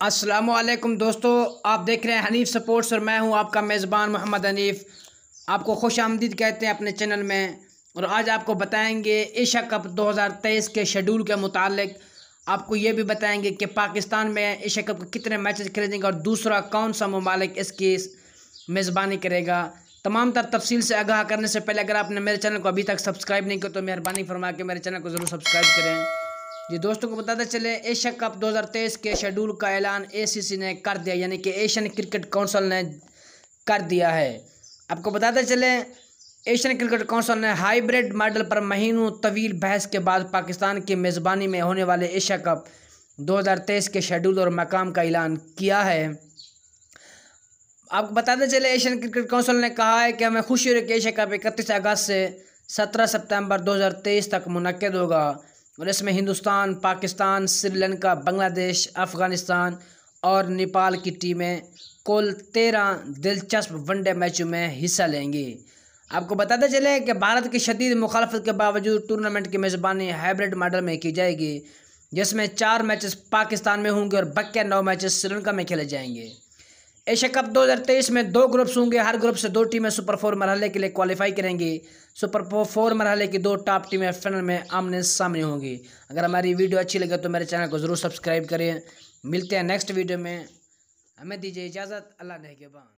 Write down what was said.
असलकुम दोस्तों, आप देख रहे हैं हनीफ सपोर्ट्स और मैं हूँ आपका मेज़बान मोहम्मद हनीफ। आपको खुश आमदीद कहते हैं अपने चैनल में और आज आपको बताएँगे एशिया कप 2023 के शेड्यूल के मुतालिक। आपको ये भी बताएँगे कि पाकिस्तान में एशिया कप के कितने मैचेस खेले जाएँगे और दूसरा कौन सा ममालिक इसकी मेज़बानी करेगा। तमाम तर तफसील से आगाह करने से पहले, अगर आपने मेरे चैनल को अभी तक सब्सक्राइब नहीं किया तो मेहरबानी फरमा के मेरे चैनल को ज़रूर सब्सक्राइब करें। जी, दोस्तों को बताते चले, एशिया कप 2023 के शेड्यूल का ऐलान एसीसी ने कर दिया, यानी कि एशियन क्रिकेट काउंसिल ने कर दिया है। आपको बताते चले एशियन क्रिकेट काउंसिल ने हाइब्रिड मॉडल पर महीनों तवील बहस के बाद पाकिस्तान की मेज़बानी में होने वाले एशिया कप 2023 के शेड्यूल और मकाम का ऐलान किया है। आपको बताते चले एशियन क्रिकेट काउंसिल ने कहा है कि हमें खुशी हो रही है एशिया कप इकतीस अगस्त से सत्रह सितंबर 2023 तक मुनद होगा। और इसमें हिंदुस्तान, पाकिस्तान, श्रीलंका, बांग्लादेश, अफ़गानिस्तान और नेपाल की टीमें कुल तेरह दिलचस्प वनडे मैचों में हिस्सा लेंगी। आपको बताते चले कि भारत की शदीद मुखालफत के बावजूद टूर्नामेंट की मेज़बानी हाइब्रिड मॉडल में की जाएगी, जिसमें चार मैचेस पाकिस्तान में होंगे और बक्या नौ मैचेस श्रीलंका में खेले जाएँगे। एशिया कप 2023 में दो ग्रुप्स होंगे। हर ग्रुप से दो टीमें सुपर फोर मरहले के लिए क्वालिफाई करेंगी। सुपर फोर मरहले की दो टॉप टीमें फाइनल में आमने सामने होंगी। अगर हमारी वीडियो अच्छी लगे तो मेरे चैनल को ज़रूर सब्सक्राइब करें। मिलते हैं नेक्स्ट वीडियो में। हमें दीजिए इजाज़त। अल्लाह ने के बाद।